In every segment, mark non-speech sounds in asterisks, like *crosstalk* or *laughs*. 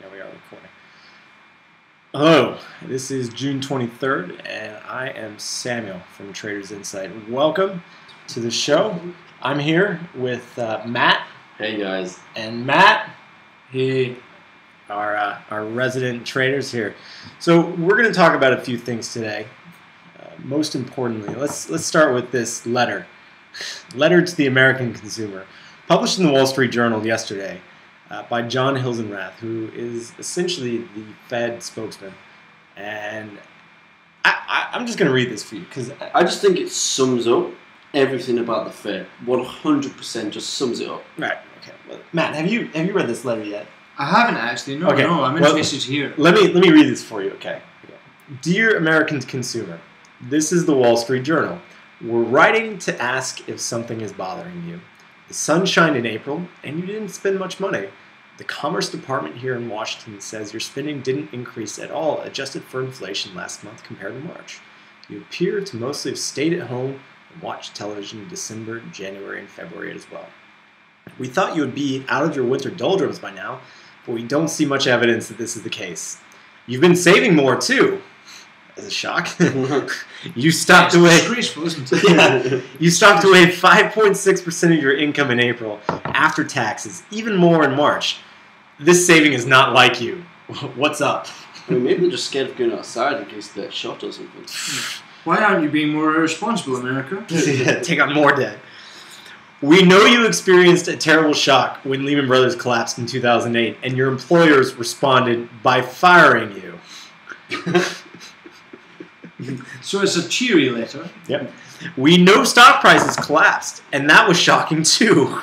Now we are recording. Hello, this is June 23rd, and I am Samuel from Traders Insight. Welcome to the show. I'm here with uh, Matt, Hey guys. and Matt, he, our uh, our resident traders here. So we're going to talk about a few things today. Uh, most importantly, let's let's start with this letter, letter to the American consumer, published in the Wall Street Journal yesterday uh, by John Hilsenrath, who is essentially the Fed spokesman, and I, I, I'm just going to read this for you because I just think it sums up everything about the Fed. 100% just sums it up. right, okay, well, Matt, have you have you read this letter yet? I haven't actually. No, Okay, no. I'm well- interested to hear. it. Let me let me read this for you, okay? Dear American consumer, this is the Wall Street Journal. We're writing to ask if something is bothering you. The sun shined in April, and you didn't spend much money. The Commerce Department here in Washington says your spending didn't increase at all, adjusted for inflation last month compared to March. You appear to mostly have stayed at home and watched television in December, January, and February as well. We thought you would be out of your winter doldrums by now, but we don't see much evidence that this is the case. You've been saving more too. As a shock, *laughs* you stopped away. *laughs* Yeah. You stopped away 5.6% of your income in April after taxes, even more in March. This saving is not like you. *laughs* What's up? I mean, maybe they're just scared of going outside in case they get shot or something. *sighs* Why aren't you being more responsible, America? *laughs* Take on more debt. We know you experienced a terrible shock when Lehman Brothers collapsed in 2008, and your employers responded by firing you. *laughs* So it's a cheery letter. Yep. We know stock prices collapsed, and that was shocking too.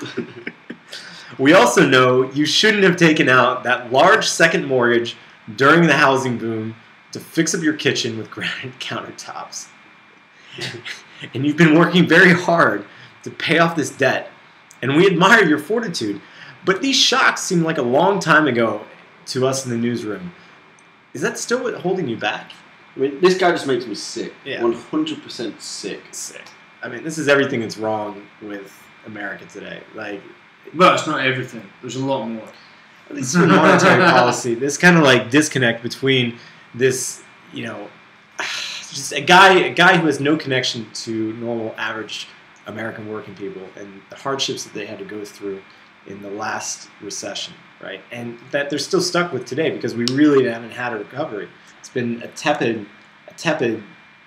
We also know you shouldn't have taken out that large second mortgage during the housing boom to fix up your kitchen with granite *laughs* countertops. *laughs* and you've been working very hard to pay off this debt, and we admire your fortitude. But these shocks seem like a long time ago to us in the newsroom. Is that still what holding you back? I mean, this guy just makes me sick. Yeah. 100% sick. Sick. I mean, this is everything that's wrong with America today. Like, Well, it's not everything. There's a lot more. at least monetary policy, this kind of like disconnect between this, you know, *sighs* just a guy, a guy who has no connection to normal average American working people and the hardships that they had to go through in the last recession, right? And that they're still stuck with today because we really haven't had a recovery. It's been a tepid, a tepid,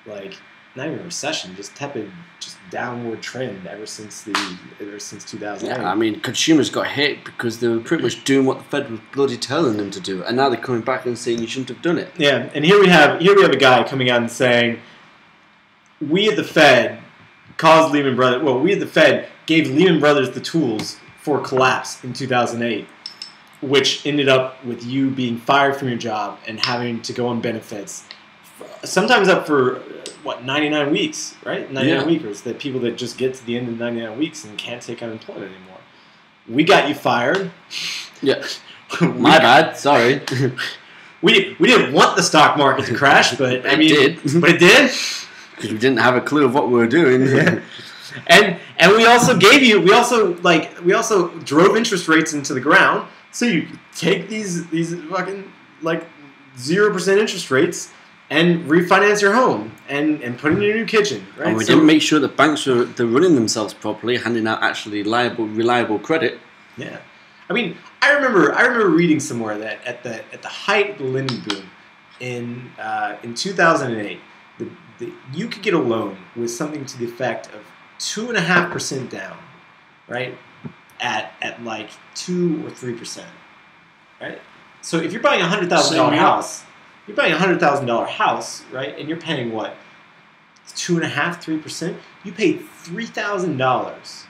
like not even a recession, just tepid, just downward trend ever since the ever since 2008. Yeah, I mean, consumers got hit because they were pretty much doing what the Fed was bloody telling them to do, and now they're coming back and saying you shouldn't have done it. Yeah, and here we have here we have a guy coming out and saying, "We at the Fed caused Lehman Brothers. Well, we at the Fed gave Lehman Brothers the tools for collapse in 2008, which ended up with you being fired from your job and having to go on benefits, sometimes up for what 99 weeks, right? 99 Yeah. weekers. That people that just get to the end of 99 weeks and can't take unemployment anymore. We got you fired. Yeah. We- *laughs* My bad, sorry. *laughs* We, we didn't want the stock market to crash, *laughs* but I It mean, did. but it did. Because we didn't have a clue of what we were doing. Yeah. And and we also gave you we also like we also drove interest rates into the ground so you take these these fucking like zero percent interest rates and refinance your home and and put in a new kitchen right And we So- didn't make sure that banks were they're running themselves properly, handing out actually liable, reliable credit. yeah I mean I remember I remember reading somewhere that at the at the height of the lending boom in uh, in 2008 the, the, you could get a loan with something to the effect of two and a half percent down right at at like two or three percent right so if you're buying a hundred thousand dollar Sign me up. house you're buying a hundred thousand dollar house right and you're paying what two and a half three percent you paid three thousand dollars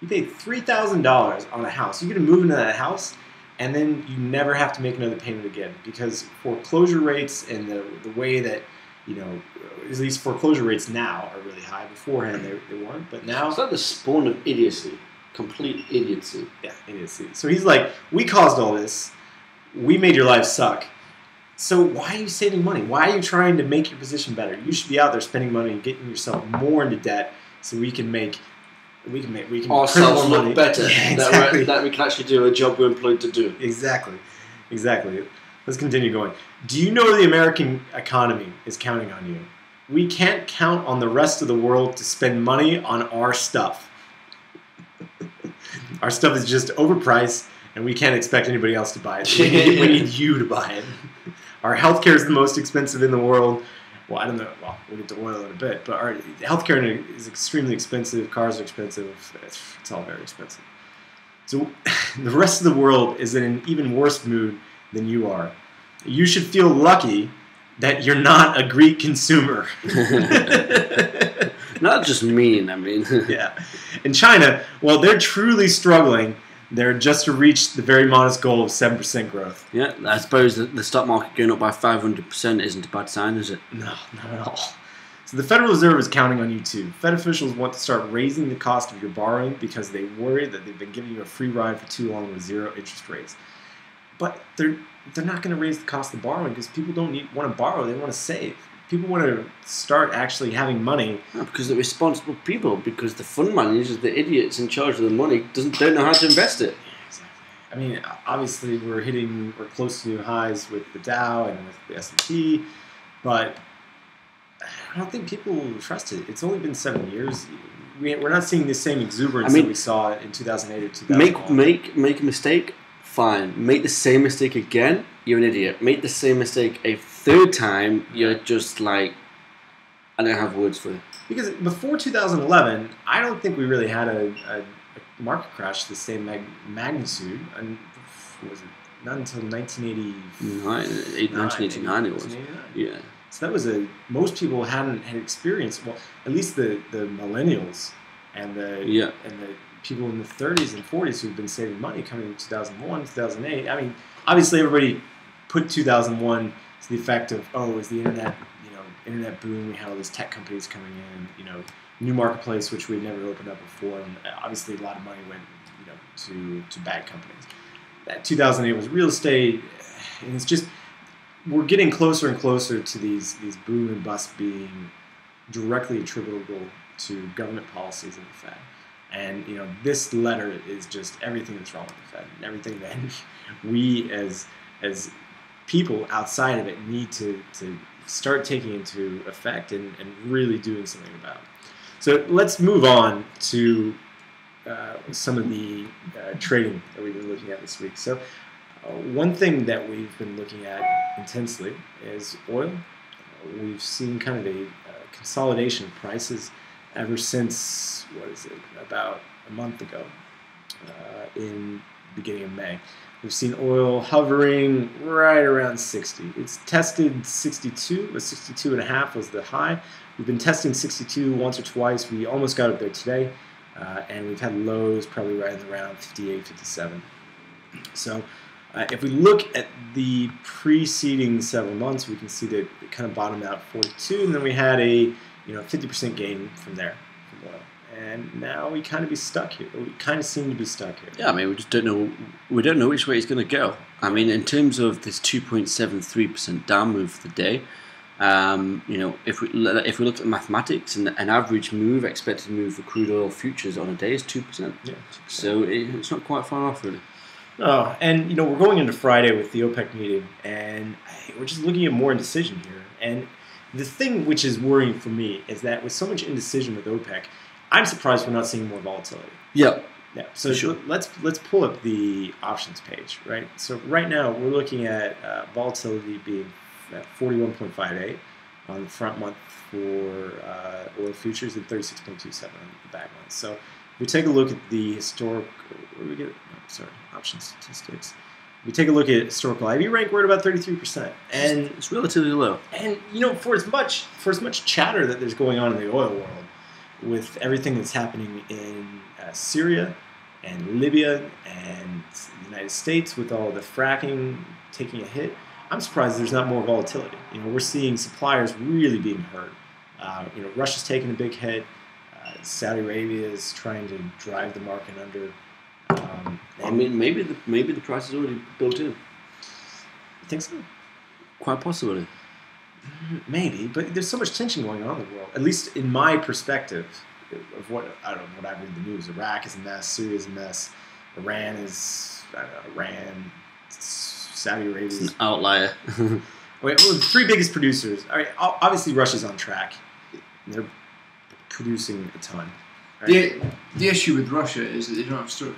you paid three thousand dollars on a house you're going to move into that house and then you never have to make another payment again because foreclosure rates and the, the way that you know at least foreclosure rates now are really high beforehand they, they weren't but now It's like the spawn of idiocy. Complete idiocy. yeah, idiocy. So he's like, we caused all this. We made your life suck. So why are you saving money? Why are you trying to make your position better? You should be out there spending money and getting yourself more into debt so we can make we can make we can Ourselves look money. better. *laughs* Yeah, that, exactly. we that we can actually do a job we're employed to do. exactly. exactly. Let's continue going. Do you know the American economy is counting on you? We can't count on the rest of the world to spend money on our stuff. *laughs* our stuff is just overpriced, and we can't expect anybody else to buy it. We need, we *laughs* need you to buy it. Our healthcare is the most expensive in the world. Well, I don't know. Well, we'll get to oil in a bit, but our healthcare is extremely expensive. Cars are expensive. It's, it's all very expensive. So *laughs* the rest of the world is in an even worse mood than you are. You should feel lucky that you're not a Greek consumer. *laughs* Not just mean, I mean. *laughs* yeah. In China, well, they're truly struggling. They're just to reach the very modest goal of 7% growth. yeah, I suppose the, the stock market going up by 500% isn't a bad sign, is it? No, not at all. So the Federal Reserve is counting on you too. Fed officials want to start raising the cost of your borrowing because they worry that they've been giving you a free ride for too long with zero interest rates. But they're they're not going to raise the cost of borrowing because people don't need, want to borrow; they want to save. People want to start actually having money. No, because they're responsible people, because the fund managers, the idiots in charge of the money, doesn't don't know how to invest it. Exactly. I mean, obviously we're hitting we're close to new highs with the Dow and with the S and P, but I don't think people trust it. It's only been seven years. We, we're not seeing the same exuberance I mean- that we saw in 2008 or 2001. Make make make a mistake, fine. Make the same mistake again, you're an idiot. Make the same mistake a third time, you're just like, I don't have words for it. Because before 2011, I don't think we really had a, a, a market crash the same mag- magnitude. And was it not until 1989? Nine, 1989 it was. Yeah. So that was a most people hadn't had experienced. Well, at least the the millennials and the Yeah. and the people in the 30s and 40s who've been saving money coming in 2001, 2008. I mean, obviously everybody put 2001 to the effect of oh, is the internet you know internet boom? We had all these tech companies coming in, you know, new marketplace which we'd never opened up before, and uh, obviously a lot of money went you know to to bad companies. That 2008 was real estate, and it's just we're getting closer and closer to these these boom and bust being directly attributable to government policies and the Fed. And you know, this letter is just everything that's wrong with the Fed, and everything that *laughs* we as as people outside of it need to, to start taking into effect and, and really doing something about. So let's move on to uh, some of the uh, trading that we've been looking at this week. So uh, one thing that we've been looking at intensely is oil. We've seen kind of a uh, consolidation of prices ever since what is it about a month ago uh, in beginning of May. We've seen oil hovering right around 60. It's tested 62, but 62 and a half was the high. We've been testing 62 once or twice. We almost got up there today, uh, and we've had lows probably right around 58, 57. So uh, if we look at the preceding several months, we can see that it kind of bottomed out 42, and then we had a you know 50% gain from there from oil. And now we kind of be stuck here. We kind of seem to be stuck here. Yeah, I mean, we just don't know. We don't know which way it's going to go. I mean, in terms of this 2.73% down move for the day, um, you know, if we if we look at mathematics, and an average move, expected move for crude oil futures on a day is two percent. Yeah. So it, it's not quite far off, really. Oh, and you know we're going into Friday with the OPEC meeting, and we're just looking at more indecision here. And the thing which is worrying for me is that with so much indecision with OPEC, I'm surprised we're not seeing more volatility. Yeah. Yeah. So Sure. let's let's pull up the options page, right? So right now we're looking at uh, volatility being at 41.58 on the front month for uh, oil futures and 36.27 on the back month. So if we take a look at the historic, where we get? No, sorry, option statistics. We take a look at historical IV rank. We're at about 33%, and It's relatively low. and you know, for as much for as much chatter that there's going on in the oil world, with everything that's happening in uh, Syria and Libya and the United States, with all the fracking taking a hit, I'm surprised there's not more volatility. You know, we're seeing suppliers really being hurt. Uh, you know, Russia's taking a big hit. Uh, Saudi Arabia is trying to drive the market under. Um, I mean, maybe the maybe the price is already built in. you think so? Quite possibly. Maybe, but there's so much tension going on in the world. At least in my perspective of what I don't know what I read in the news. Iraq is a mess. Syria is a mess. Iran is I don't know, Iran. Saudi Arabia. It's an is- outlier. *laughs* Wait, well, the three biggest producers. All right, o- obviously Russia's on track. They're producing a ton. right? The, the issue with Russia is that they don't have storage.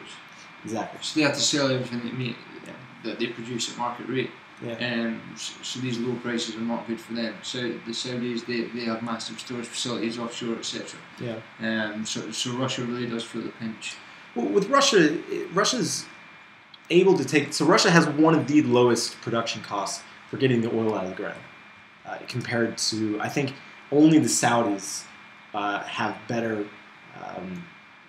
exactly. So they have to sell everything they make, that they produce at market rate. Yeah. Um, so, so these low prices are not good for them. So the Saudis, they, they have massive storage facilities offshore, etc. Yeah. Um, so, so Russia really does feel the pinch. Well, with Russia, Russia's able to take. So Russia has one of the lowest production costs for getting the oil out of the ground, uh, compared to I think only the Saudis uh, have better. Um,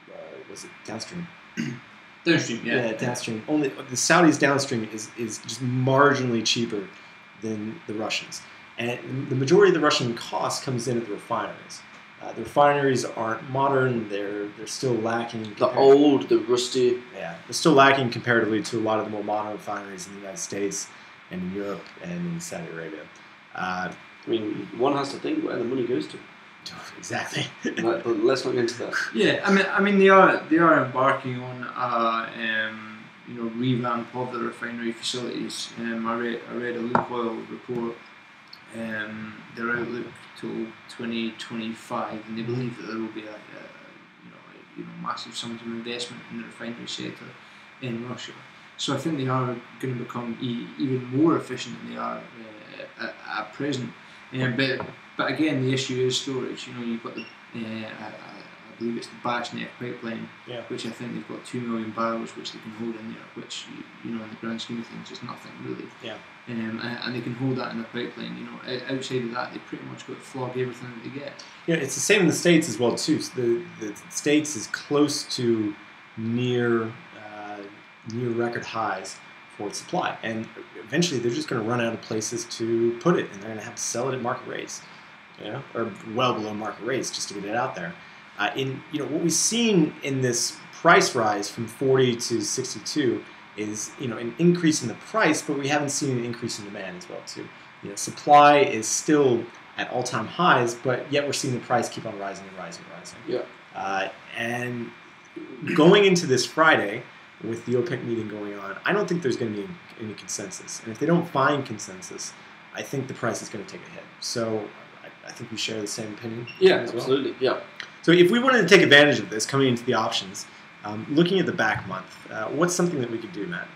uh, was it downstream? *clears throat* Downstream, yeah. downstream. Only the Saudis downstream is is just marginally cheaper than the Russians, and the majority of the Russian cost comes in at the refineries. Uh, the refineries aren't modern; they're they're still lacking. the old, the rusty. yeah, they're still lacking comparatively to a lot of the more modern refineries in the United States and in Europe and in Saudi Arabia. Uh, I mean, one has to think where the money goes to. Exactly. Let's not get into that. *laughs* Yeah, I mean, I mean, they are they are embarking on a um, you know revamp of the refinery facilities. Um, I read I read a Lukoil report. Um, their outlook till twenty twenty five, and they believe that there will be a, a you know a, you know massive sums of investment in the refinery sector in Russia. So I think they are going to become e- even more efficient than they are uh, at, at present. Um, but but again, the issue is storage. You know, you've got the uh, I, I believe it's the Bashneft pipeline, Yeah. which I think they've got two million barrels which they can hold in there, which you, know in the grand scheme of things is nothing really. Yeah. Um, and, and they can hold that in the pipeline. You know, outside of that, they pretty much got to flog everything that they get. Yeah, it's the same in the states as well too. So the the states is close to near uh, near record highs for supply, and eventually they're just going to run out of places to put it, and they're going to have to sell it at market rates, know, or well below market rates just to get it out there. Uh, in you know what we've seen in this price rise from 40 to 62 is you know an increase in the price, but we haven't seen an increase in demand as well too. You know, supply is still at all-time highs, but yet we're seeing the price keep on rising and rising and rising. Yeah. Uh, and going into this Friday, with the OPEC meeting going on, I don't think there's going to be any consensus. And if they don't find consensus, I think the price is going to take a hit. So I, I think we share the same opinion. Yeah, as well. absolutely. Yeah. So if we wanted to take advantage of this coming into the options, um, looking at the back month, uh, what's something that we could do, Matt?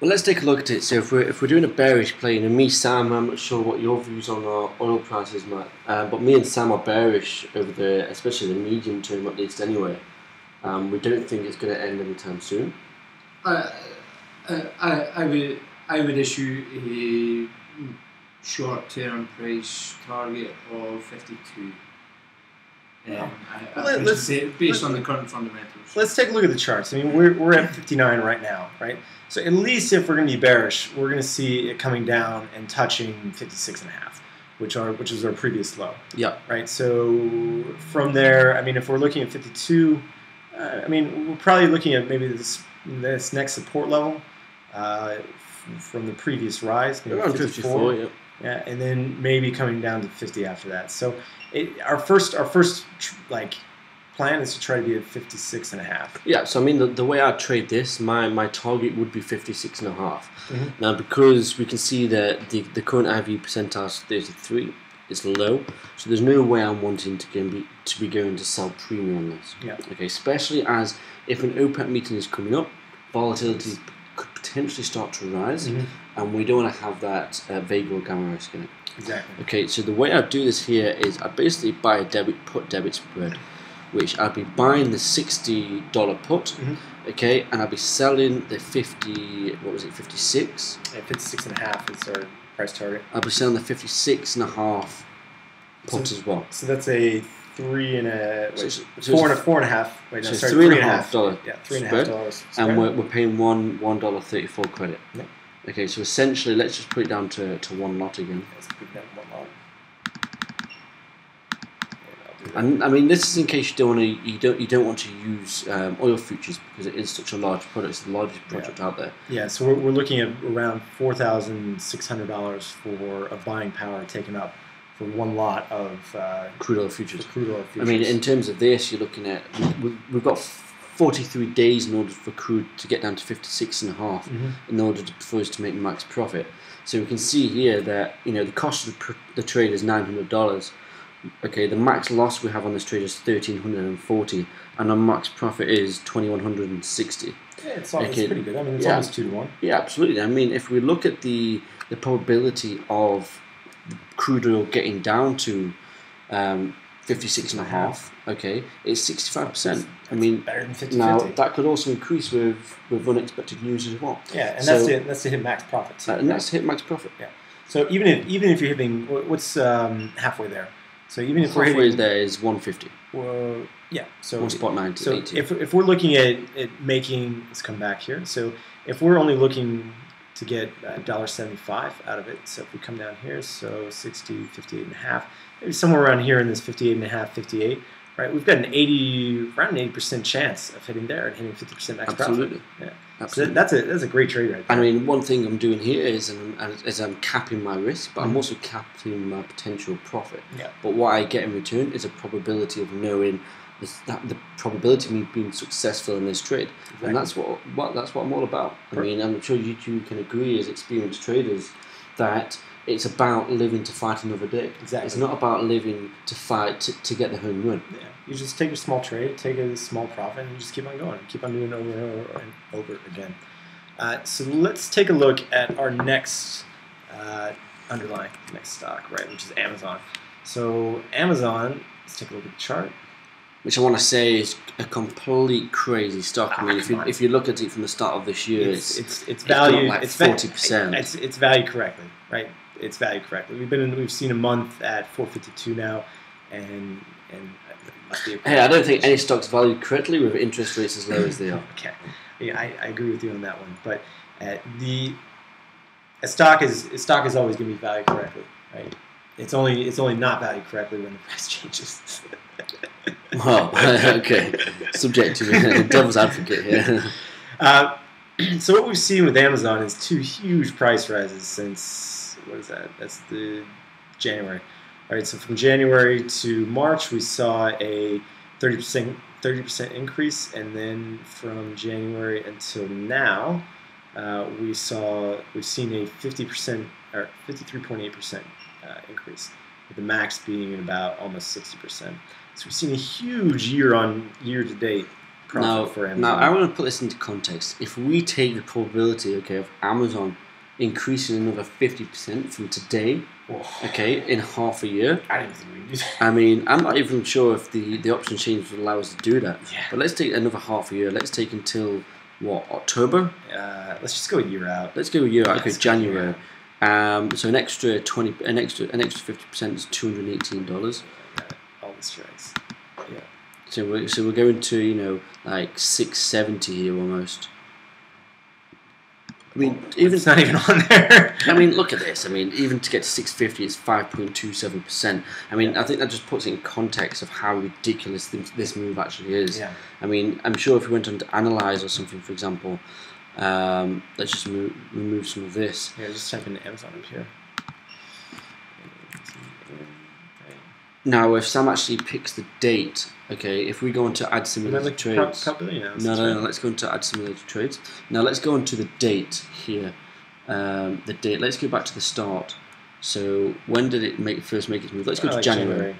Well, let's take a look at it. So, if we're, if we're doing a bearish play, and me, Sam, I'm not sure what your views on our oil prices, Matt, uh, but me and Sam are bearish over the, especially the medium term at least, anyway. Um, we don't think it's going to end anytime soon. I, I, I, I would I would issue a short term price target of fifty two. Um, I, I let- would let's- say based let- on the current fundamentals. Let's take a look at the charts. I mean, we're, we're at 59 right now, right? So at least if we're going to be bearish, we're going to see it coming down and touching 56 and a half, which are which is our previous low, Yeah. right? So from there, I mean, if we're looking at 52, uh, I mean, we're probably looking at maybe this this next support level uh, f- from the previous rise, maybe Around 54. 54, yeah. Yeah, and then maybe coming down to 50 after that. So it, our first our first tr- like plan is to try to be at 56 and a half. Yeah, so I mean, the, the way I trade this, my, my target would be 56 and a half. Mhm. Now, because we can see that the, the current IV percentile is 33, it's low, so there's no way I'm wanting to, be, to be going to sell premium on this. Yeah. Okay, especially as if an OPEC meeting is coming up, volatility could potentially start to rise, Mhm. and we don't want to have that uh, vega gamma risk in it. Exactly. Okay, so the way I do this here is I basically buy a debit put debit spread, which I'd be buying the sixty dollar put, Mhm. okay, and I'd be selling the fifty what was it fifty six? Yeah, 56 and a half is our price target. I'd be selling the fifty six and a half put So- as well. So that's a three and a wait, so four and a four and a half. Wait, no, so sorry, three and a three half dollar Yeah, three and a half spread, dollars. and spread. we're, we're paying one one dollar thirty four credit. Yep. Okay, so essentially, let's just put it down to, to one lot again. Let's put that one on. Yeah, I'll do that. And I mean, this is in case you don't want to you don't you don't want to use um, oil futures because it is such a large product. It's the largest project out there. Yeah, so we're, we're looking at around four thousand six hundred dollars for a buying power taken up for one lot of uh, Crude oil futures. crude oil futures. I mean, in terms of this, you're looking at we, we've got 43 days in order for crude to get down to 56 and a half Mhm. in order to, for us to make max profit. So we can see here that you know the cost of the, pr- the trade is nine hundred dollars. Okay, the max loss we have on this trade is thirteen hundred and forty, and our max profit is twenty one hundred and sixty. Yeah, it's, Okay. pretty good. I mean, it's Yeah. almost two to one. Yeah, absolutely. I mean, if we look at the the probability of crude oil getting down to um, 56 and a half, okay, it's 65%. I mean, Better than 50 now that could also increase with, with unexpected news as well. Yeah, and So- that's to that's to hit max profit. too, Uh, and right? that's hit max profit. Yeah. So even if even if you're hitting what's um, halfway there, so even if we're Halfway hitting, there is 150. well, yeah. So One spot 90, so 80. if if we're looking at, at making let's come back here. So if we're only looking to get dollar seventy five out of it, so if we come down here, so 60, 58 and a half, maybe somewhere around here in this 58 and a half, 58, right? We've got an 80 around an 80 percent chance of hitting there and hitting 50 percent max Absolutely. profit. Yeah. So Absolutely. that's a that's a great trade right there. I mean, one thing I'm doing here is, um, is I'm capping my risk, but Mhm. I'm also capping my potential profit. Yeah. But what I get in return is a probability of knowing that the probability of me being successful in this trade, Exactly. and that's what, what that's what I'm all about. I mean, I'm sure you two can agree as experienced traders that it's about living to fight another day. Exactly. It's not about living to fight to, to get the home run. Yeah, you just take a small trade, take a small profit, and you just keep on going. Keep on doing it over and over and over again. Uh, so let's take a look at our next uh, underlying next stock, right, which is Amazon. So Amazon, let's take a look at the chart. Which I want to say is a complete crazy stock. I Ah, mean, if you, on. if you look at it from the start of this year, It's it's, it's it's valued like it's 40%. It's it's valued correctly, right? It's valued correctly. We've been in, we've seen a month at 452 now, and and it must be a Hey, I don't think any stock's valued correctly with interest rates as low as they *coughs* are. Okay, yeah, I, I agree with you on that one. But uh, the a stock is a stock is always going to be valued correctly, right? It's only it's only not valued correctly when the *laughs* price changes. *laughs* Well, *laughs* okay. Subjective, *laughs* devil's advocate here. uh, *clears throat* so what we've seen with Amazon is two huge price rises since what is that? That's the January. All right, so from January to March, we saw a 30% 30% increase, and then from January until now, uh, we saw we've seen a 50% or 53.8% uh, increase, with the max being about almost 60%. So we've seen a huge year on year to date profit Now, for Amazon. now, I want to put this into context. If we take the probability, okay, of Amazon increasing another 50% from today, Whoa. okay, in half a year, I didn't think that. I mean, I'm not even sure if the, the option change would allow us to do that. Yeah. But let's take another half a year. Let's take until, what, October? Uh, let's just go a year out. Let's go a year out. Okay, January. Um, so an extra twenty, an extra, an extra fifty percent is two hundred eighteen dollars. All the strikes. Yeah. So we're so we're going to you know like six seventy here almost. I mean, even It's not even on there. *laughs* I mean, look at this. I mean, even to get to six fifty, it's five point two seven percent. I mean, I think that just puts it in context of how ridiculous this, this move actually is. yeah. I mean, I'm sure if we went on to analyze or something, for example, um, let's just move, remove some of this. Yeah, just type in Amazon up here. Now, if Sam actually picks the date, okay, if we go on to add simulated like trades. probability now. No, no, no, let's go into add simulated trades. Now, let's go on to the date here. Um, the date, let's go back to the start. So, when did it make first make its move? Let's go to January.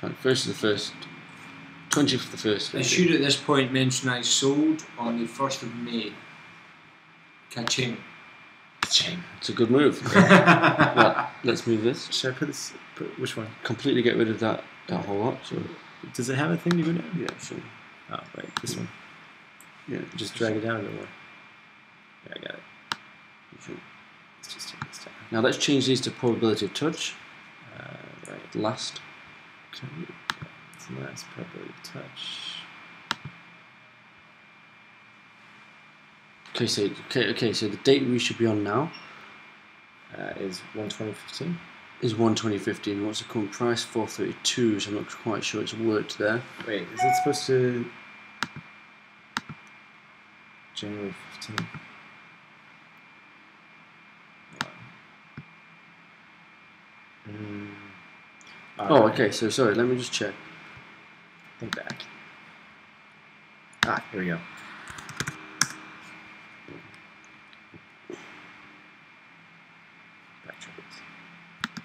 Right, First of the first, 20th of the first. I should at this point mention I sold on the 1st of May. Ka-ching. It's a good move. yeah, *laughs* right, let's move this. Should I put this? Put, which one? Completely get rid of that, that whole lot. So, Does it have a thing to go down? yeah, so, Oh, right. This one. yeah, Just drag it down a bit more. Yeah, I got it. so- Let's just take this down. Now, let's change these to probability of touch. Uh, right. Last. Okay. It's the last probability of touch. Okay, so okay, okay, so the date we should be on now Uh, is 120.15. is one twenty fifteen. What's the current price? Four thirty two. So I'm not quite sure it's worked there. Wait, is it supposed to. January 15? Mm. Oh, okay. So sorry. Let me just check. Think back. Ah, here we go. Backtrack it.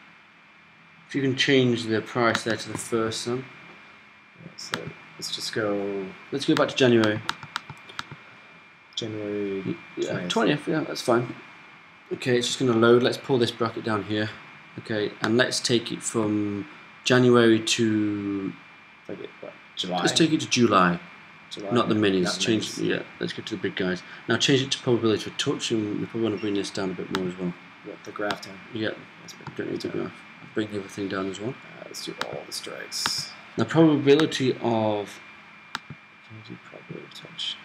If you can change the price there to the first one. So let's just go Let's go back to January. January. Yeah, 20th. 20th, yeah, that's fine. Okay, it's just going to load. Let's pull this bracket down here. Okay, and let's take it from January to. Like it, what, July. Let's take it to July, July. not the minis. Not change, minis. yeah. Let's get to the big guys. Now change it to probability of touch, and we probably want to bring this down a bit more as well. Yeah, the graph down. Yeah, don't need to graph. Bring everything down as well. Uh, let's do all the strikes. The probability of Can you do probability of touch?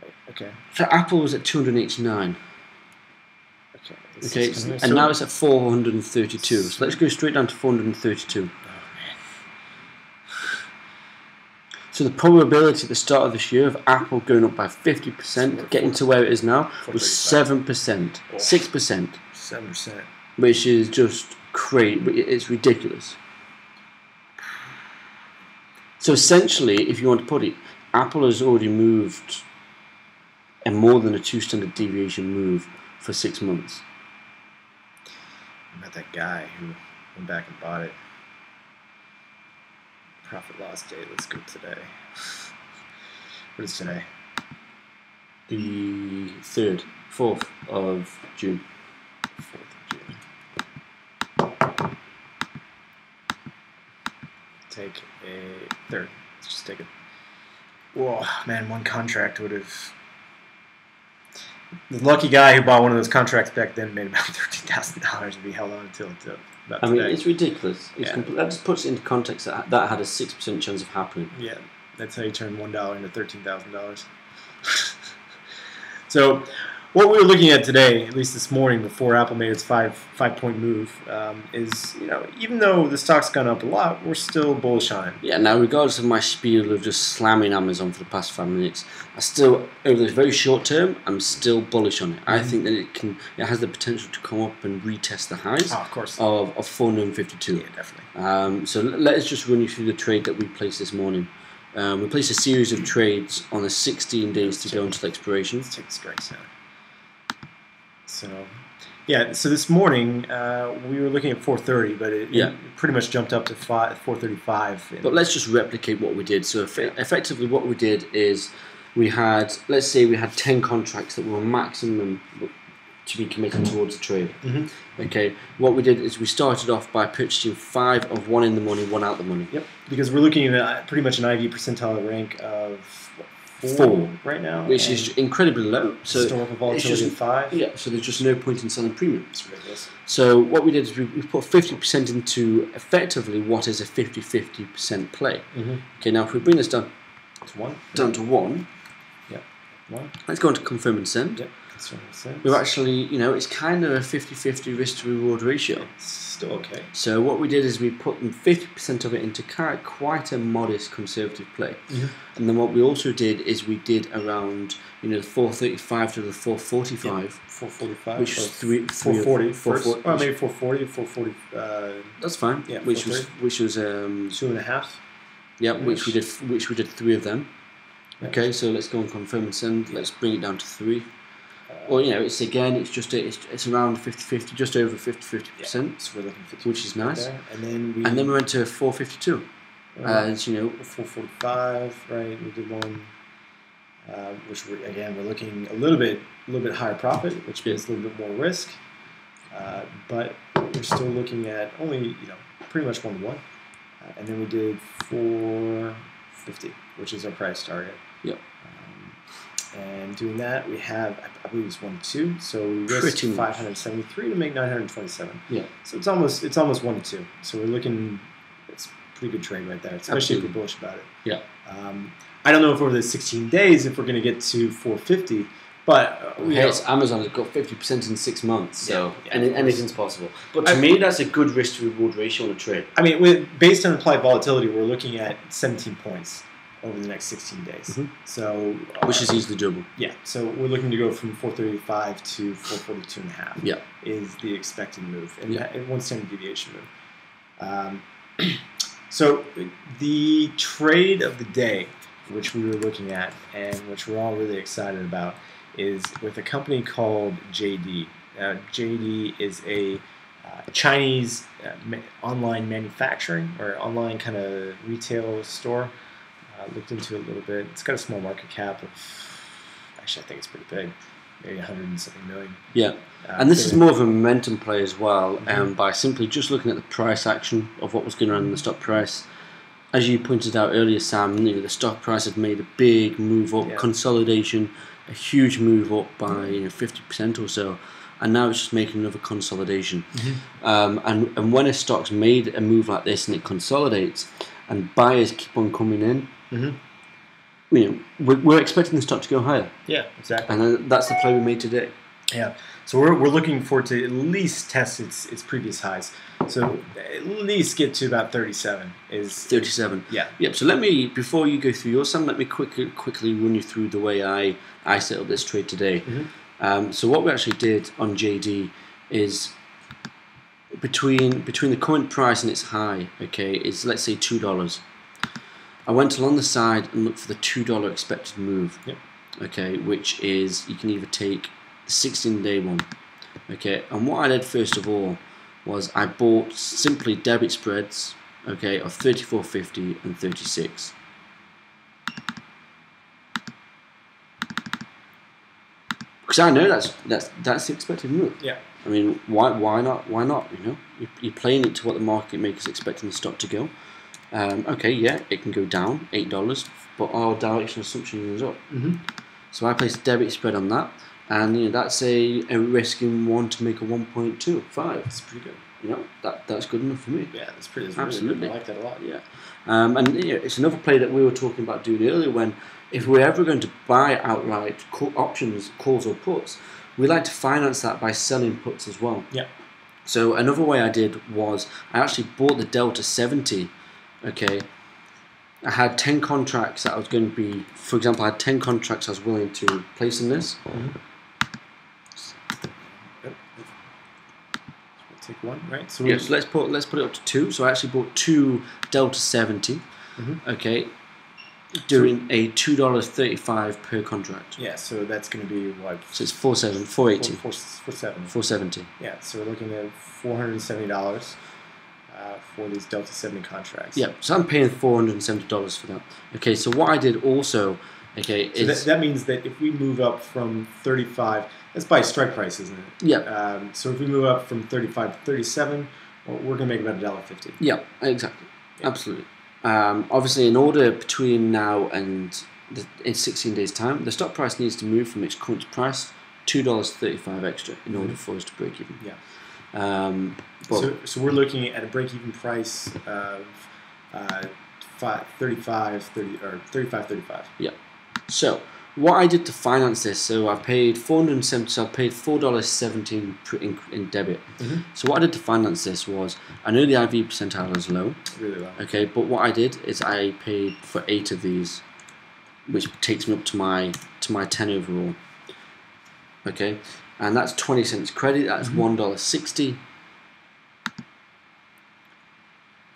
Right. Okay. for Apple was at 289. Okay. this Okay, and so- now it's at 432. So let's go straight down to 432. Oh. So the probability at the start of this year of Apple going up by 50%, getting to where it is now, was 7%, 6%, Seven percent. Which is just crazy. It's ridiculous. So essentially, if you want to put it, Apple has already moved a more than a two standard deviation move for six months. I met that guy who went back and bought it. Profit loss day. Let's go today. What is today? The third, fourth of June. Fourth of June. Take a third. Let's just take it. Whoa, man! One contract would have. The lucky guy who bought one of those contracts back then made about *laughs* thirteen thousand dollars if be held on until until about I mean, today. it's ridiculous. It's Yeah. complete, that just puts it into context that that had a six percent chance of happening. Yeah, that's how you turn one dollar into thirteen thousand dollars. *laughs* so, what we were looking at today, at least this morning, before Apple made its five five point move, um, is you know even though the stock's gone up a lot, we're still bullish on it. Yeah. Now, regardless of my spiel of just slamming Amazon for the past five minutes, I still, over the very short term, I'm still bullish on it. I Mhm. think that it can, it has the potential to come up and retest the highs Oh, of course. of of 452. yeah, definitely. Um, so l- let us just run you through the trade that we placed this morning. Um, we placed a series of trades on the 16 days to go until expiration. Let's take the strikes now. So, yeah. So this morning uh, we were looking at 4:30, but it, Yeah. it pretty much jumped up to five, 4:35. But let's just replicate what we did. So eff- effectively, what we did is we had, let's say, we had 10 contracts that were maximum to be committed towards the trade. Mhm. Okay, what we did is we started off by purchasing five of one in the money, one out the money. Yep, because we're looking at pretty much an IV percentile rank of Four. right now, Which is incredibly low. So volatility just- five. yeah, so there's just no point in selling premium. It's. So what we did is we, we put 50% into effectively what is a 50-50% play. Mm-hmm. Okay, now if we bring this down to one. down to one, yeah, One. let's go on to confirm and send. Yep. We've actually, you know, it's kind of a 50-50 risk to reward ratio. Still okay. So what we did is we put 50% of it into quite, quite a modest conservative play. Mhm. And then what we also did is we did around, you know, the 435 to the 445. 445. Which is three- three 440 first. 440. Well, maybe 440, 440, uh, That's fine. Yeah, which was which was um two and a half. yeah, which we did which we did three of them. Yeah. Okay, so let's go and confirm and send. Let's bring it down to three. Uh, Well, you know, it's again, it's just a, it's, it's around 50-50, just over 50-50 percent, So we're looking 50 which is nice. there. And then we. And then we went to 452. uh, As you know, 445, right? We did one, uh, which we're, again we're looking a little bit, a little bit higher profit, which means a little bit more risk. Uh, but we're still looking at only, you know, pretty much one to one. Uh, and then we did 450, which is our price target. Yep. And doing that, we have, I, believe it's one to two. So we risked 573 to make 927. Yeah. So it's almost, it's almost one to two. So we're looking, it's a pretty good trade right there, especially if Absolutely. we're bullish about it. Yeah. Um, I don't know if over the 16 days if we're going to get to 450, but uh, we hey, Amazon has got 50% in six months, so Yeah, yeah, any, anything's possible. But to I- me, that's a good risk to reward ratio on a trade. I mean, with, based on implied volatility, we're looking at 17 points over the next 16 days. Mhm. So, uh, Which is easily doable. yeah. So we're looking to go from 435 to 442 and a half. Yeah. is the expected move, and, Yeah. and one standard deviation move. Um, *clears throat* so the trade of the day which we were looking at and which we're all really excited about, is with a company called JD. Uh, JD is a uh, Chinese uh, ma- online manufacturing or online kind of retail store. Looked into it a little bit. It's got a small market cap of, actually, I think it's pretty big, maybe 100 and something million. Yeah. Uh, And this is more of a momentum play as well, Mhm. um, by simply just looking at the price action of what was going on in the stock price. As you pointed out earlier, Sam, you know, the stock price had made a big move up, Yeah. consolidation, a huge move up by you know fifty percent or so, and now it's just making another consolidation. Mhm. Um, and and when a stock's made a move like this and it consolidates, and buyers keep on coming in, Mhm. you know, we're, we're expecting the stock to go higher, Yeah, exactly. and that's the play we made today. Yeah. So we're, we're looking for to at least test its its previous highs. So at least get to about 37 is Thirty-seven. yeah. Yep. So let me, before you go through your Sam, let me quickly quickly run you through the way I I set up this trade today. Mhm. Um, so what we actually did on JD is between between the current price and its high, okay, is let's say two dollars. I went along the side and looked for the two dollar expected move. Yep. Okay, which is you can either take the sixteen day one. Okay, and what I did first of all was I bought simply debit spreads, okay, of thirty four fifty and thirty six. Because I know that's that's that's the expected move. Yeah. I mean, why why not? Why not? You know, you- you're playing it to what the market makers expecting the stock to go. Um, okay, yeah, it can go down eight dollars, but our direction assumption is up. Mm-hmm. So I placed a debit spread on that, and you know that's a, a risk in one to make a one point two five. It's pretty good. You know that that's good enough for me. Yeah, that's pretty. That's really good. Absolutely. I like that a lot. Yeah, um, and you know, it's another play that we were talking about doing earlier. When if we're ever going to buy outright co- options, calls or puts, we like to finance that by selling puts as well. Yeah. So another way I did was I actually bought the Delta seventy. Okay. I had ten contracts that I was going to be, for example, I had ten contracts I was willing to place in this. We'll take one, right? So Yeah, so let's put let's put it up to two. So I actually bought two Delta 70 Mhm. Okay, doing a two dollars thirty five per contract. yeah, so that's going to be what? So it's four seven four Four, eighty four, four seven. four seventy. Yeah, so we're looking at four hundred and seventy dollars uh, for these Delta seventy contracts. Yeah, so I'm paying four hundred and seventy dollars for that. Okay, so what I did also, okay, So that, is that means that if we move up from thirty-five, that's by strike price, isn't it? yeah, Um, so if we move up from thirty-five to thirty-seven, well, we're going to make about a dollar fifty. yeah, exactly, Yeah. absolutely. Um, obviously, in order between now and the, in sixteen days' time, the stock price needs to move from its current price two dollars thirty five extra in order for us to break even. Yeah. Um, but So, so we're looking at a break-even price of uh, fi 35, 30, or 35, 35. So, what I did to finance this, so I paid 470, so I paid $4.17 in, in debit. Mhm. So, what I did to finance this was, I know the IV percentile is low, Really low. okay, but what I did is I paid for eight of these, which takes me up to my to my 10 overall. Okay, and that's 20 cents credit, that's Mhm. $1.60.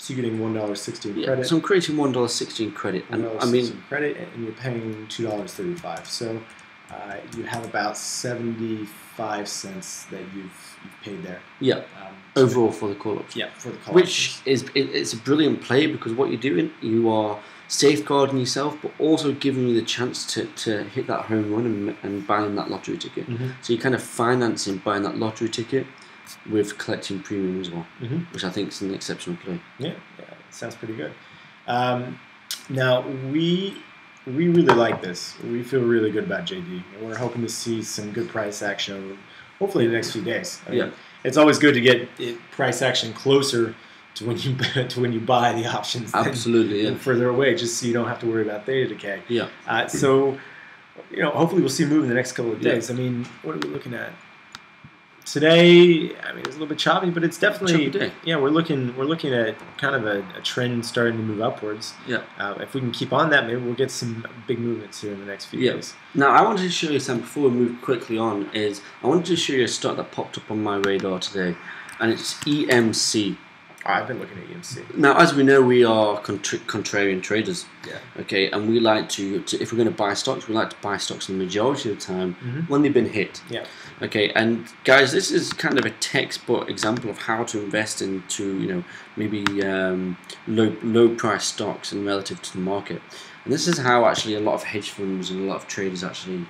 So you're getting one dollar sixty in Yeah, credit. so I'm creating $1.60 in credit, and I mean, credit, and you're paying two dollars thirty-five. So uh, you have about seventy-five cents that you've you've paid there. yeah, Um, so- overall for the call ups. yeah, for the call which is it, it's a brilliant play because what you're doing, you are safeguarding yourself, but also giving you the chance to, to hit that home run and, and buying that lottery ticket. hmm So you're kind of financing buying that lottery ticket with collecting premium as well, hmm which I think is an exceptional play. Yeah, yeah, sounds pretty good. Um, now we we really like this. We feel really good about JD, and we're hoping to see some good price action hopefully the next few days. I mean, Yeah. it's always good to get price action closer to when you *laughs* to when you buy the options than, Absolutely, yeah. further away, just so you don't have to worry about theta decay. Yeah. Uh, so, you know, hopefully we'll see a move in the next couple of Yeah. days. I mean, what are we looking at? Today, I mean, it's a little bit choppy, but it's definitely yeah. We're looking we're looking at kind of a, a trend starting to move upwards. Yeah. Uh, if we can keep on that, maybe we'll get some big movements here in the next few Yeah. days. Now, I wanted to show you something before we move quickly on. Is I wanted to show you a stock that popped up on my radar today, and it's EMC. I've been looking at EMC. Now, as we know, we are contra- contrarian traders. Yeah. Okay, and we like to, to, if we're going to buy stocks, we like to buy stocks the majority of the time Mhm. when they've been hit. Yeah. Okay, and guys, this is kind of a textbook example of how to invest into, you know, maybe um, low low price stocks and relative to the market. And this is how actually a lot of hedge funds and a lot of traders actually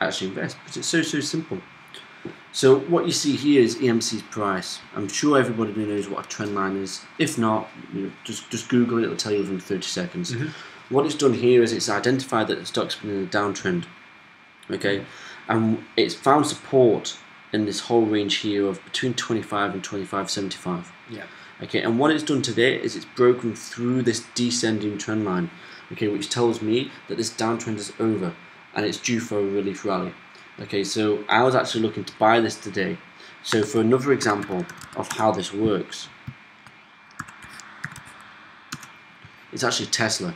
actually invest because it's so so simple. So what you see here is EMC's price. I'm sure everybody knows what a trend line is. If not, you know, just just Google it. It'll tell you within 30 seconds. Mhm. What it's done here is it's identified that the stock's been in a downtrend. Okay, and it's found support in this whole range here of between 25 and 25.75. Yeah. Okay, and what it's done today is it's broken through this descending trend line. Okay, which tells me that this downtrend is over and it's due for a relief rally. Okay, so I was actually looking to buy this today. So for another example of how this works, it's actually Tesla.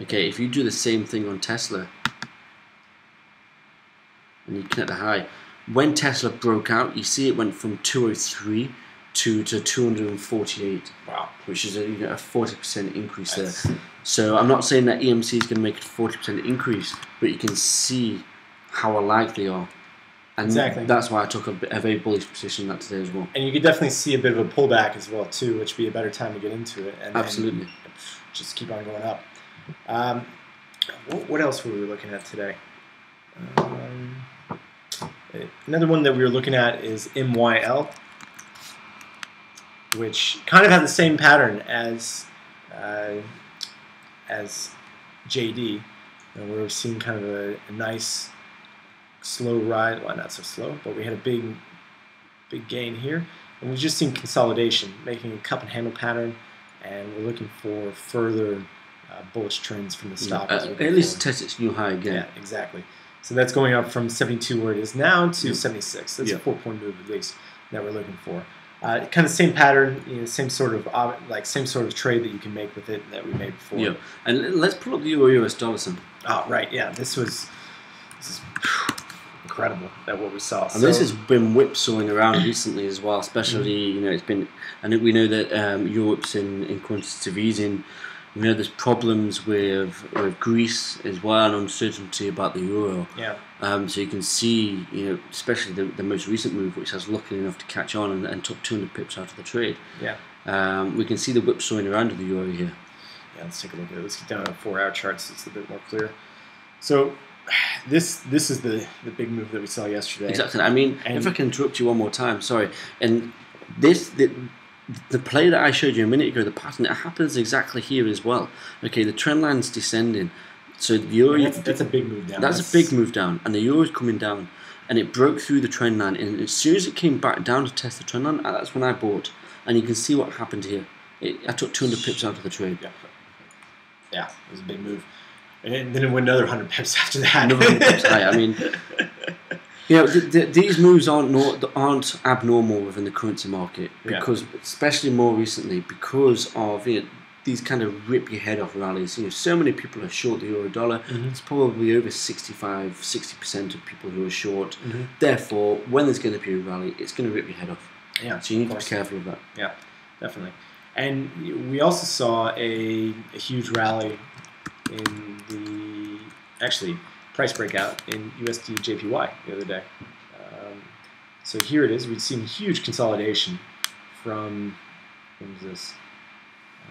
Okay, if you do the same thing on Tesla and you connect the high, when Tesla broke out, you see it went from 203 to to 248, Wow. which is a, you know, a 40% increase there. So I'm not saying that EMC is going to make a 40% increase, but you can see how alike they are. And Exactly. that's why I took a, a very bullish position on that today as well. And you could definitely see a bit of a pullback as well too, which would be a better time to get into it. And Absolutely. just keep on going up. Um, what, what else were we looking at today? Um, another one that we were looking at is MYL, which kind of had the same pattern as uh, as JD. And we were seeing kind of a, a nice slow ride. Well, not so slow, but we had a big big gain here. And we've just seen consolidation, making a cup and handle pattern, and we're looking for further uh, bullish trends from the stock. Uh, as at least test its new high again. Yeah, exactly. So that's going up from 72 where it is now to Yeah. 76. That's Yeah. a four point move at least that we're looking for. Uh, kind of same pattern, you know, same sort of like same sort of trade that you can make with it that we made before. Yeah. And let's pull up the Euro US dollar some. Oh, right. Yeah. This was this is incredible that what we saw. And this has been whipsawing around recently as well, especially, you know, it's been, and we know that um, Europe's in, in quantitative easing. We know there's problems with, with Greece as well and uncertainty about the euro. yeah. Um, so you can see, you know, especially the, the most recent move, which has lucky enough to catch on and, and took 200 pips out of the trade. Yeah. Um, we can see the whipsawing around of the euro here. Yeah, let's take a look at it. Let's get down to four hour charts. It's a bit more clear. So *sighs* this this is the, the big move that we saw yesterday. Exactly. I mean, And- if I can interrupt you one more time, sorry. And this, the, the play that I showed you a minute ago, the pattern, it happens exactly here as well. Okay, the trend line's descending. So the euro, That's, that's a big move down. that's a big move down, and the euro is coming down, and it broke through the trend line. And as soon as it came back down to test the trend line, ah, that's when I bought. And you can see what happened here. It, I took 200 pips out of the trade. Yeah. Yeah, it was a big move. And then it went another 100 pips after that. 100 pips. I mean, *laughs* you know, th- th- these moves aren't nor- aren't abnormal within the currency market Yeah. because, especially more recently, because of you know, these kind of rip your head off rallies. You know, so many people are short the euro dollar. Mhm. It's probably over 65, 60 percent of people who are short. Mhm. Therefore, when there's going to be a rally, it's going to rip your head off. Yeah, So you need to be careful of that. Yeah, definitely. And we also saw a, a huge rally in the actually price breakout in USD JPY the other day. Um, so here it is. We've seen huge consolidation from when was this?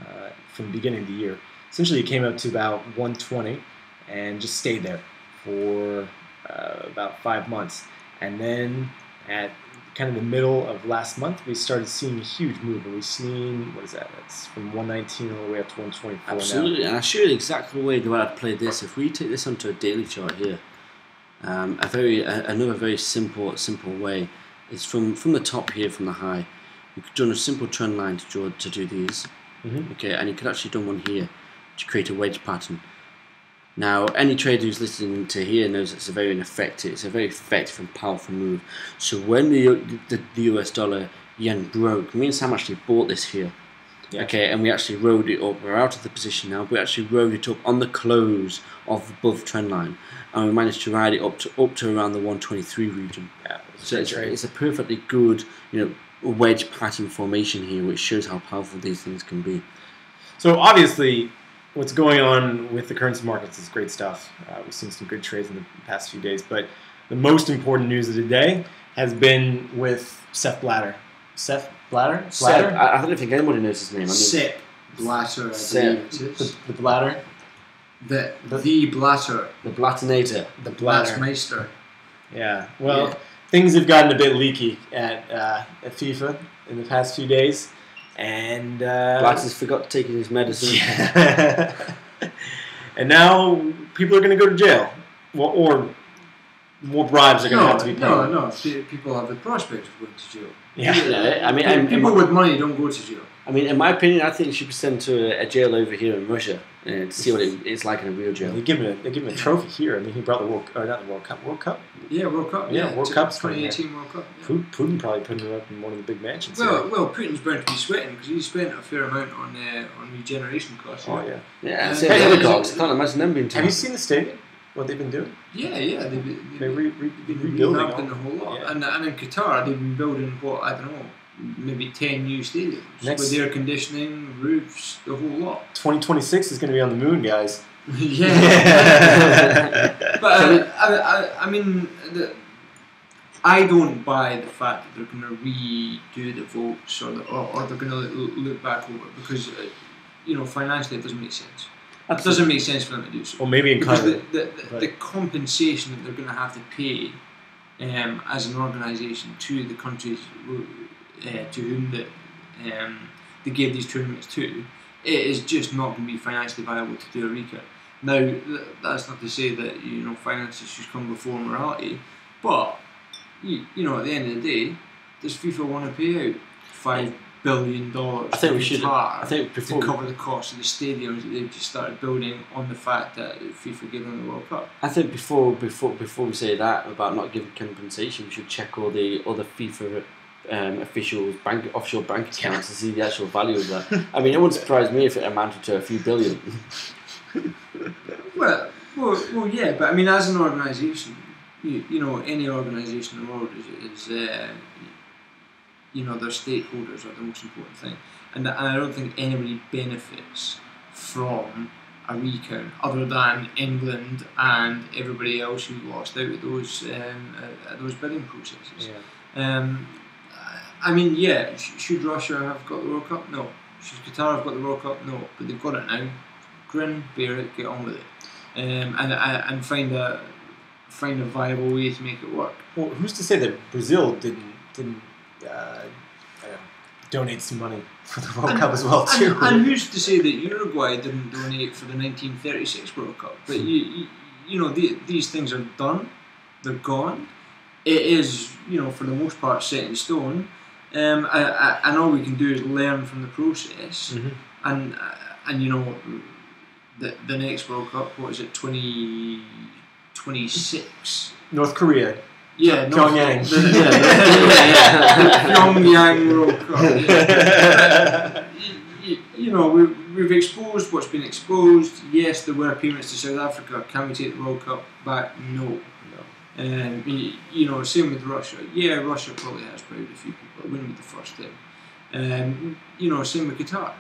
Uh, from the beginning of the year. Essentially, it came up to about 120 and just stayed there for uh, about five months, and then at kind of the middle of last month, we started seeing a huge move. And we've seen, what is that? That's from 119 all the way up to 124 now. Absolutely, and I'll show you exactly the way that I'd play this. If we take this onto a daily chart here, um, a very a, another very simple simple way is from from the top here from the high. You could done a simple trend line to draw to do these, Mhm. okay, and you could actually done one here to create a wedge pattern. Now, any trader who's listening to here knows it's a very effective, it's a very effective and powerful move. So when the the, the US dollar yen broke, me and Sam actually bought this here. Yeah. Okay, and we actually rode it up. We're out of the position now. We actually rode it up on the close of above trend line, and we managed to ride it up to up to around the 123 region. Yeah, So it's, it's a perfectly good, you know, wedge pattern formation here, which shows how powerful these things can be. So obviously, what's going on with the currency markets is great stuff. Uh, we've seen some good trades in the past few days, but the most important news of the day has been with Seth Blatter. Seth Blatter? Seth, Blatter? I, I don't think anybody knows his name. I mean, Sepp Blatter, I Sepp. believe it The, the Blatter? The, the- the Blatter. the Blattinator. The Blatter. Blattmeister. Yeah. Well, Yeah. things have gotten a bit leaky at, uh, at FIFA in the past few days. And. Uh, Blatter's forgot to take his medicine. Yeah. *laughs* and now people are going to go to jail. Well, or more bribes are going to No, have to be paid. no, no. Pe- People have the prospect of going to jail. Yeah. Yeah, I mean, Pe- I'm- people I'm- with money don't go to jail. I mean, in my opinion, I think he should be sent to a, a jail over here in Russia and see what it, it's like in a real They jail. give him a, they give him a trophy here. I mean, he brought the World, or not the World Cup, World Cup. Yeah, World Cup. Yeah, Yeah, World Cup. 2018 World Cup. Yeah. Putin, Putin probably put him up in one of the big mansions. Well, here. well, Putin's bound to be sweating because he spent a fair amount on uh, on regeneration costs. oh yeah. Yeah, Uh, same yeah, with the yeah. I can't imagine them being. Have you seen the stadium? What they've been doing? yeah, yeah. They've been, They they've re, re, been rebuilding. revamping the whole lot. yeah. And, and in Qatar, they've been building what I don't know, maybe ten new stadiums Next- with air conditioning, roofs, the whole lot. 2026 is going to be on the moon, guys. *laughs* yeah. *laughs* But uh, I, I, I mean, the, I don't buy the fact that they're going to redo the votes or, the, or, or they're going to look, look back over it because, uh, you know, financially it doesn't make sense. It doesn't make sense for them to do so. well, maybe in Because kind the, of. the, the, Right. the compensation that they're going to have to pay um, as an organisation to the countries who- uh, to whom that um, they gave these tournaments to, it is just not going to be financially viable to do a recount. Now, th- that's not to say that you know finances should come before morality, but you, you know at the end of the day, does FIFA want to pay out five billion dollars I think to we should. I think to cover the cost of the stadiums that they've just started building on the fact that FIFA gave them the World Cup? I think before before before we say that about not giving compensation, we should check all the other FIFA um, officials' bank offshore bank accounts to see the actual value of that. I mean, it wouldn't surprise me if it amounted to a few billion. *laughs* Well, well, well, yeah, but I mean, as an organisation, you, you know, any organisation in the world is, is uh, you know, their stakeholders are the most important thing, and, and I don't think anybody benefits from a recount other than England and everybody else who lost out at those um, at, at those bidding processes. Yeah. Um, I mean, yeah, sh- should Russia have got the World Cup? No. Should Qatar have got the World Cup? No. But they've got it now. Grin, bear it, get on with it, um, and and find a find a viable way to make it work. Well, who's to say that Brazil didn't didn't uh, I donate some money for the World And- Cup as well too? And, and who's to say that Uruguay didn't donate for the 1936 World Cup? But you, you, you know, the, these things are done. They're gone. It is, you know, for the most part, set in stone. Um, I, I, and all we can do is learn from the process. Mhm. And uh, and you know, the the next World Cup, what is it, 20, 26? North Korea. Yeah, Pyongyang. The, yeah, the, the Pyongyang World Cup. yeah. *laughs* you, you know, we, we've exposed what's been exposed. Yes, there were payments to South Africa. Can we take the World Cup back? No. Um, you, you know, same with Russia. Yeah, Russia probably has proud a few people. It wouldn't be the first thing. Um, you know, same with Qatar.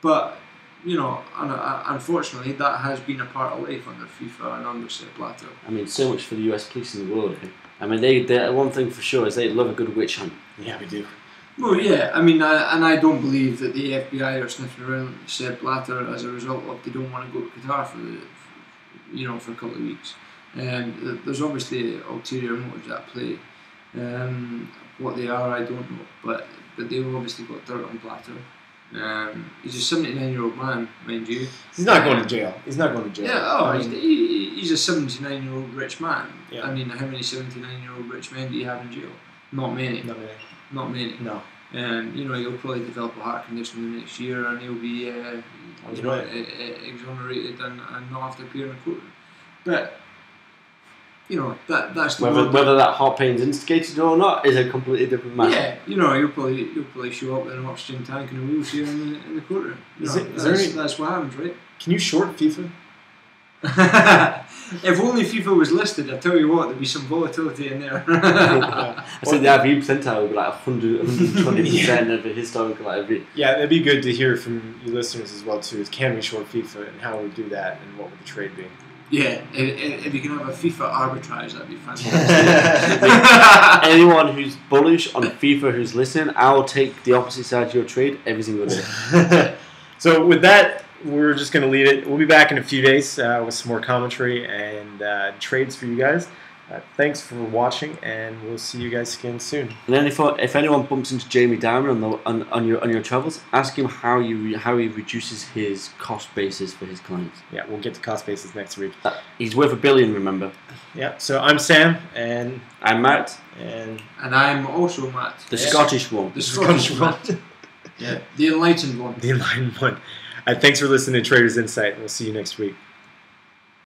But, you know, un- uh, unfortunately, that has been a part of life under FIFA and under Sepp Blatter. I mean, so much for the US police in the world. eh? I mean, they, they one thing for sure is they love a good witch hunt. Yeah, we do. Well, yeah, I mean, I, and I don't believe that the FBI are sniffing around Sepp Blatter as a result of they don't want to go to Qatar for the, you know, for a couple of weeks. Um, there's obviously ulterior motives at play. Um, what they are, I don't know, but but they've obviously got dirt on Blatter. Um, he's a 79 year old man, mind you. He's not going to jail. He's not going to jail. Yeah, oh, I he's, mean, he, he's a 79 year old rich man. Yeah. I mean, how many 79 year old rich men do you have in jail? Not many. not really. Not many. No. And you know he'll probably develop a heart condition in the next year, and he'll be uh, you know, right. exonerated and, and not have to appear in a courtroom. But you know that that's the Whether, world. whether that heart pain's instigated or not is a completely different matter. yeah, you know you'll probably he'll probably show up in an oxygen tank and a wheelchair in the, in the courtroom. You Is know, it- is there that's, any- that's what happens, right? Can you short FIFA? *laughs* if only FIFA was listed, I tell you what, there'd be some volatility in there. Yeah. *laughs* I said the RV percentile would be like 100, 120% *laughs* of the historical like, every. Yeah, it'd be good to hear from you listeners as well too. Is can we short FIFA and how would we do that and what would the trade be? Yeah, if, if you can have a FIFA arbitrage, that'd be *laughs* fantastic. Anyone who's bullish on FIFA who's listening, I will take the opposite side of your trade every single day. *laughs* so with that, we're just going to leave it. We'll be back in a few days uh, with some more commentary and uh, trades for you guys. Uh, thanks for watching, and we'll see you guys again soon. And then if, if anyone bumps into Jamie Dimon on, the, on, on your on your travels, ask him how you how he reduces his cost basis for his clients. Yeah, we'll get to cost basis next week. Uh, he's worth a billion, remember. Yeah. So I'm Sam, and I'm Matt, and and I'm also Matt, the Yeah. Scottish one. the Scottish one. one, *laughs* Yeah, the enlightened one. the enlightened one. Uh, thanks for listening to Traders Insight. We'll see you next week.